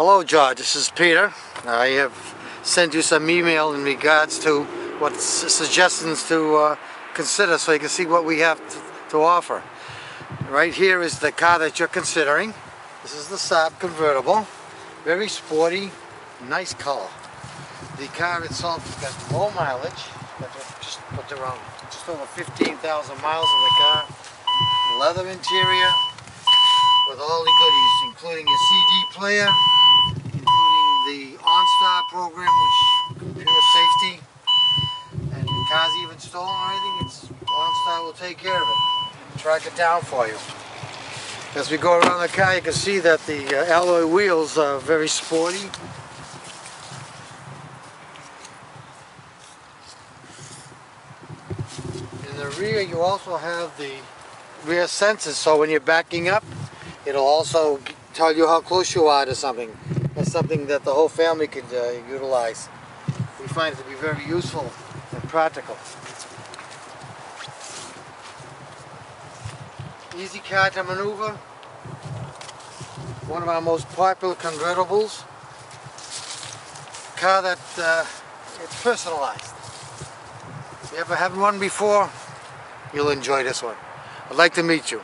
Hello George, this is Peter. I have sent you some email in regards to what suggestions to uh, consider so you can see what we have to, to, offer. Right here is the car that you're considering. This is the Saab convertible. Very sporty, nice color. The car itself has got low mileage, just put around just over 15,000 miles in the car. Leather interior with all the goodies, including a CD player, including the OnStar program, which computer safety, and the car's even stolen or anything, it's OnStar will take care of it. Track it down for you. As we go around the car, you can see that the uh, alloy wheels are very sporty. In the rear, you also have the rear sensors, so when you're backing up, it'll also tell you how close you are to something. That's something that the whole family could uh, utilize. We find it to be very useful and practical. Easy car to maneuver. One of our most popular convertibles. Car that uh, it's personalized. If you ever had one before, you'll enjoy this one. I'd like to meet you.